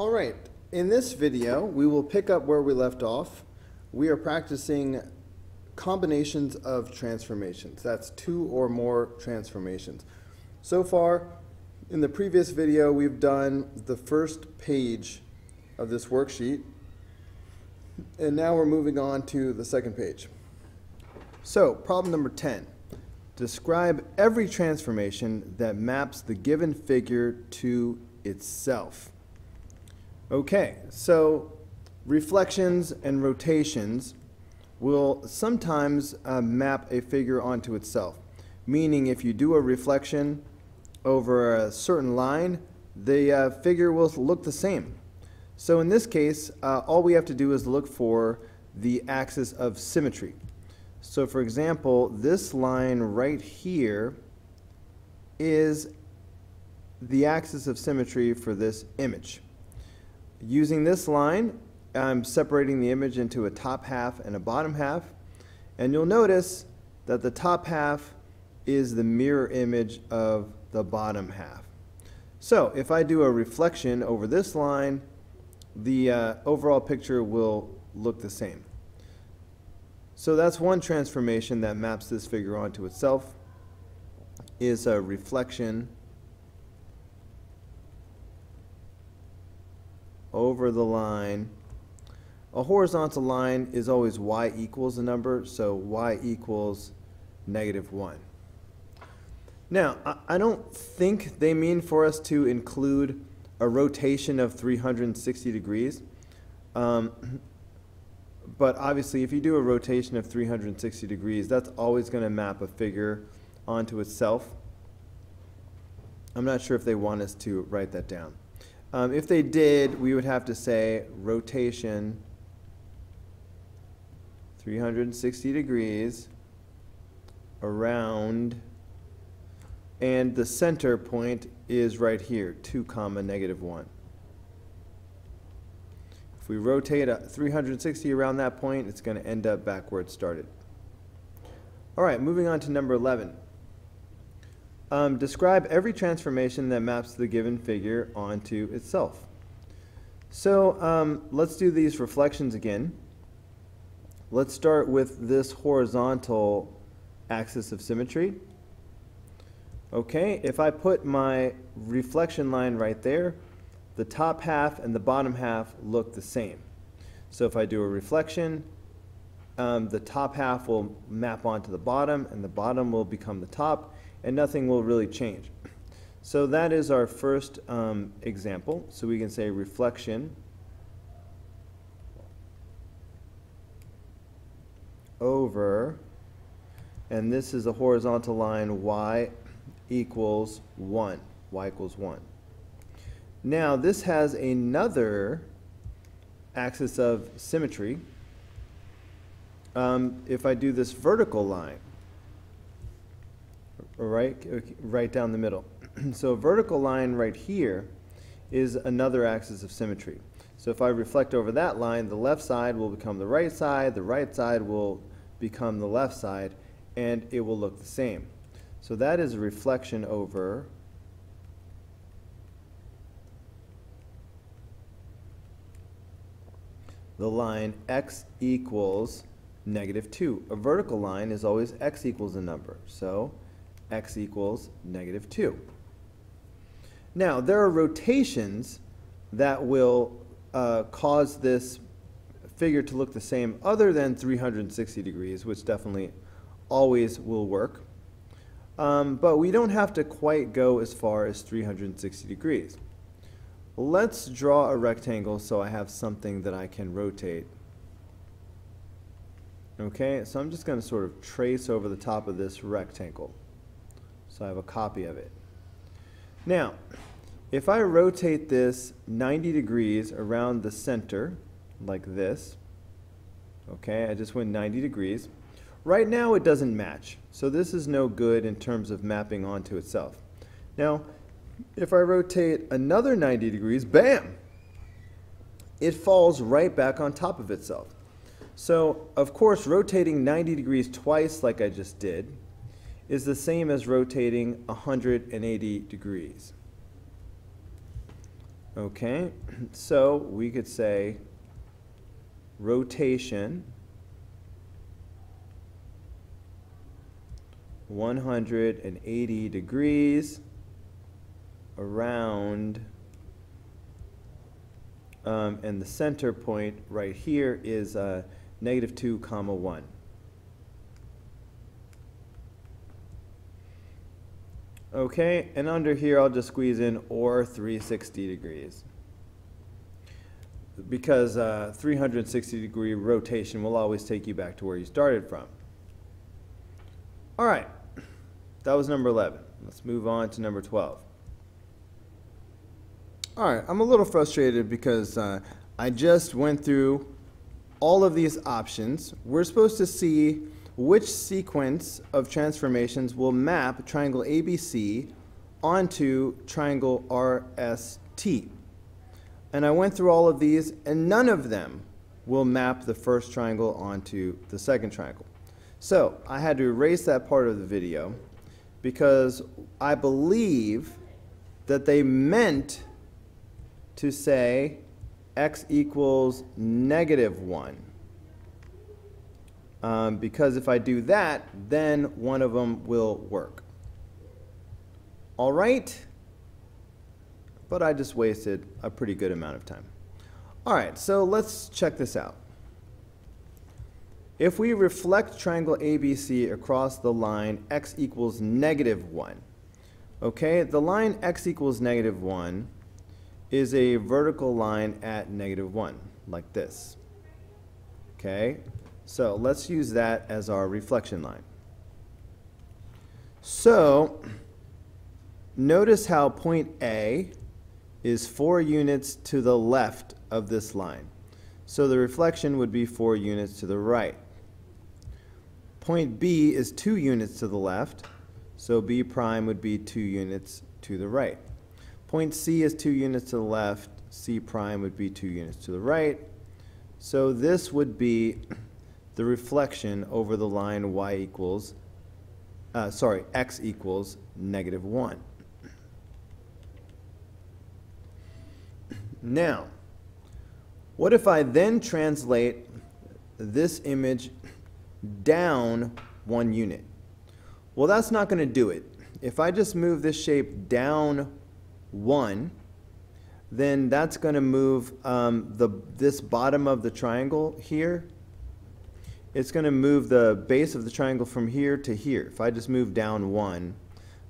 All right, in this video, we will pick up where we left off. We are practicing combinations of transformations. That's two or more transformations. So far, in the previous video, we've done the first page of this worksheet, and now we're moving on to the second page. So, problem number 10. Describe every transformation that maps the given figure to itself. Okay, so reflections and rotations will sometimes uh, map a figure onto itself. Meaning if you do a reflection over a certain line, the uh, figure will look the same. So in this case, uh, all we have to do is look for the axis of symmetry. So for example, this line right here is the axis of symmetry for this image. Using this line, I'm separating the image into a top half and a bottom half. And you'll notice that the top half is the mirror image of the bottom half. So if I do a reflection over this line, the uh, overall picture will look the same. So that's one transformation that maps this figure onto itself, is a reflection over the line. A horizontal line is always y equals a number, so y equals negative 1. Now, I don't think they mean for us to include a rotation of 360 degrees. Um, but obviously, if you do a rotation of 360 degrees, that's always going to map a figure onto itself. I'm not sure if they want us to write that down. Um, if they did, we would have to say rotation 360 degrees around, and the center point is right here, 2 comma negative 1. If we rotate a 360 around that point, it's going to end up back where it started. All right, moving on to number 11. Um, describe every transformation that maps the given figure onto itself. So um, let's do these reflections again. Let's start with this horizontal axis of symmetry. Okay, if I put my reflection line right there, the top half and the bottom half look the same. So if I do a reflection, um, the top half will map onto the bottom and the bottom will become the top and nothing will really change. So that is our first um, example. So we can say reflection over, and this is a horizontal line y equals 1. y equals 1. Now this has another axis of symmetry. Um, if I do this vertical line, right, right down the middle. so a vertical line right here is another axis of symmetry. So if I reflect over that line, the left side will become the right side, the right side will become the left side, and it will look the same. So that is a reflection over the line x equals negative 2. A vertical line is always x equals a number. So x equals negative 2. Now, there are rotations that will uh, cause this figure to look the same other than 360 degrees, which definitely always will work. Um, but we don't have to quite go as far as 360 degrees. Let's draw a rectangle so I have something that I can rotate. Okay, so I'm just going to sort of trace over the top of this rectangle. So I have a copy of it. Now, if I rotate this 90 degrees around the center, like this, okay, I just went 90 degrees. Right now it doesn't match, so this is no good in terms of mapping onto itself. Now, if I rotate another 90 degrees, bam, it falls right back on top of itself. So, of course, rotating 90 degrees twice like I just did, is the same as rotating 180 degrees. Okay, so we could say rotation 180 degrees around um, and the center point right here is uh, negative 2 comma 1. Okay, and under here I'll just squeeze in or 360 degrees. Because uh, 360 degree rotation will always take you back to where you started from. All right, that was number 11. Let's move on to number 12. All right, I'm a little frustrated because uh, I just went through all of these options. We're supposed to see which sequence of transformations will map triangle ABC onto triangle RST. And I went through all of these, and none of them will map the first triangle onto the second triangle. So I had to erase that part of the video because I believe that they meant to say x equals negative 1. Um, because if I do that, then one of them will work. All right? But I just wasted a pretty good amount of time. All right, so let's check this out. If we reflect triangle ABC across the line x equals negative 1, okay, the line x equals negative 1 is a vertical line at negative 1, like this. Okay, so let's use that as our reflection line. So notice how point A is four units to the left of this line. So the reflection would be four units to the right. Point B is two units to the left, so B prime would be two units to the right. Point C is two units to the left, C prime would be two units to the right. So this would be the reflection over the line y equals, uh, sorry, x equals negative 1. Now, what if I then translate this image down one unit? Well, that's not going to do it. If I just move this shape down one, then that's going to move um, the, this bottom of the triangle here it's going to move the base of the triangle from here to here. If I just move down one,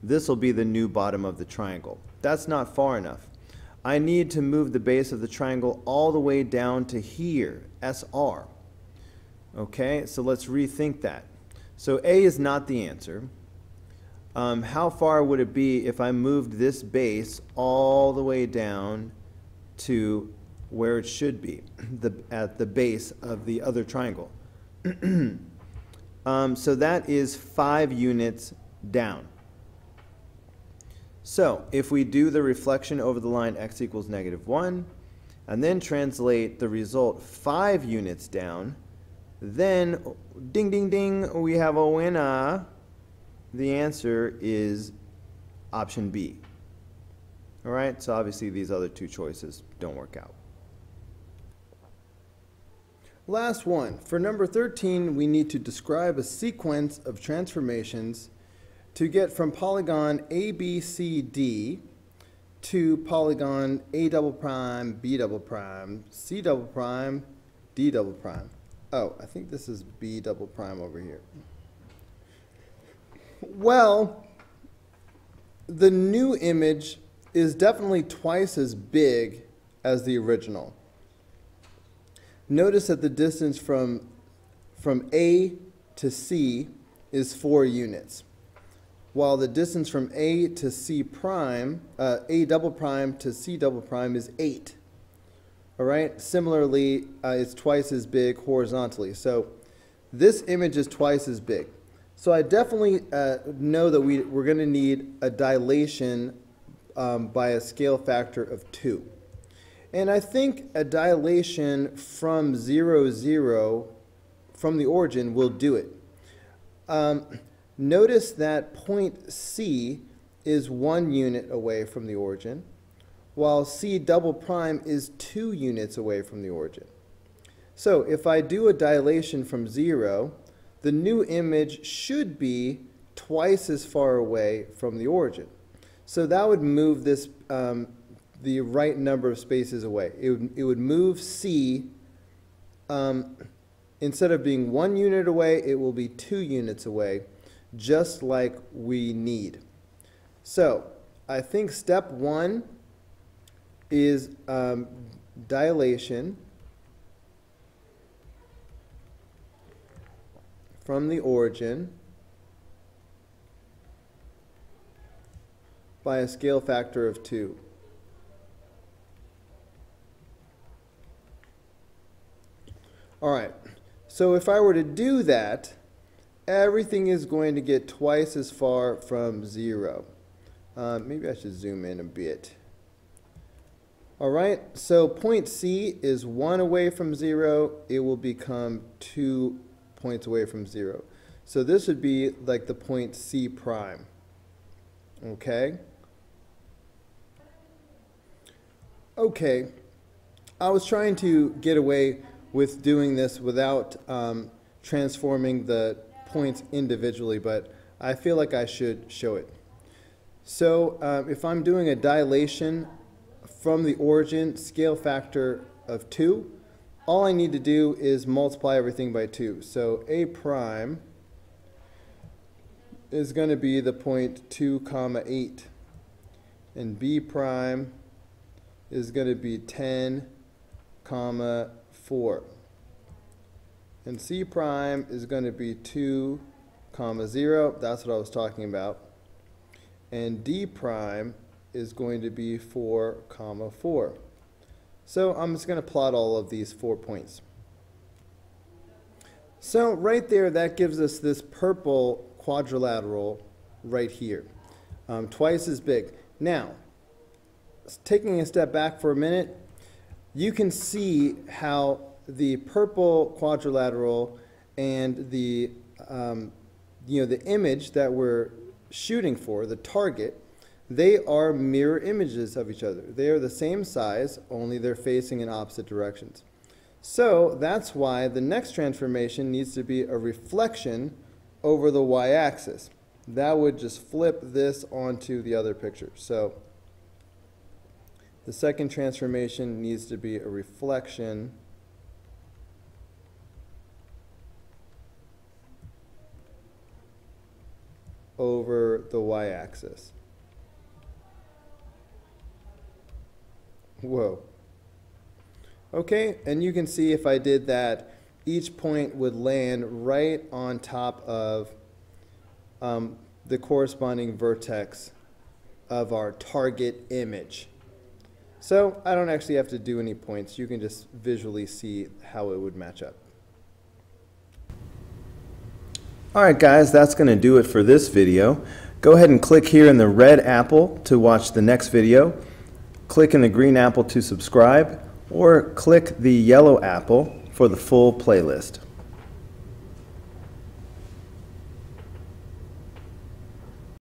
this will be the new bottom of the triangle. That's not far enough. I need to move the base of the triangle all the way down to here, SR. Okay, so let's rethink that. So A is not the answer. Um, how far would it be if I moved this base all the way down to where it should be, the, at the base of the other triangle? um, so that is five units down. So if we do the reflection over the line x equals negative 1, and then translate the result five units down, then ding, ding, ding, we have a winner. The answer is option B. All right, so obviously these other two choices don't work out. Last one. For number 13, we need to describe a sequence of transformations to get from polygon ABCD to polygon A double prime, B double prime, C double prime, D double prime. Oh, I think this is B double prime over here. Well, the new image is definitely twice as big as the original. Notice that the distance from, from A to C is 4 units, while the distance from A to C prime, uh, A double prime to C double prime is 8. All right, similarly, uh, it's twice as big horizontally. So this image is twice as big. So I definitely uh, know that we, we're going to need a dilation um, by a scale factor of 2. And I think a dilation from 0, 0 from the origin will do it. Um, notice that point C is one unit away from the origin, while C double prime is two units away from the origin. So if I do a dilation from zero, the new image should be twice as far away from the origin. So that would move this, um, the right number of spaces away. It would, it would move C, um, instead of being one unit away, it will be two units away, just like we need. So I think step one is um, dilation from the origin by a scale factor of 2. All right, so if I were to do that, everything is going to get twice as far from 0. Uh, maybe I should zoom in a bit. All right, so point C is 1 away from 0. It will become 2 points away from 0. So this would be like the point C prime. Okay? Okay, I was trying to get away with doing this without um, transforming the points individually, but I feel like I should show it. So uh, if I'm doing a dilation from the origin scale factor of 2, all I need to do is multiply everything by 2. So A prime is going to be the point 2 comma 8, and B prime is going to be 10 comma 4. And C prime is going to be 2 comma 0. That's what I was talking about. And D prime is going to be 4 comma 4. So I'm just going to plot all of these four points. So right there, that gives us this purple quadrilateral right here, um, twice as big. Now, taking a step back for a minute, you can see how the purple quadrilateral and the um, you know the image that we're shooting for, the target, they are mirror images of each other. They are the same size, only they're facing in opposite directions. So that's why the next transformation needs to be a reflection over the y-axis. That would just flip this onto the other picture. So the second transformation needs to be a reflection over the y-axis. Whoa. Okay, and you can see if I did that, each point would land right on top of um, the corresponding vertex of our target image. So I don't actually have to do any points. You can just visually see how it would match up. All right, guys, that's going to do it for this video. Go ahead and click here in the red apple to watch the next video. Click in the green apple to subscribe, or click the yellow apple for the full playlist.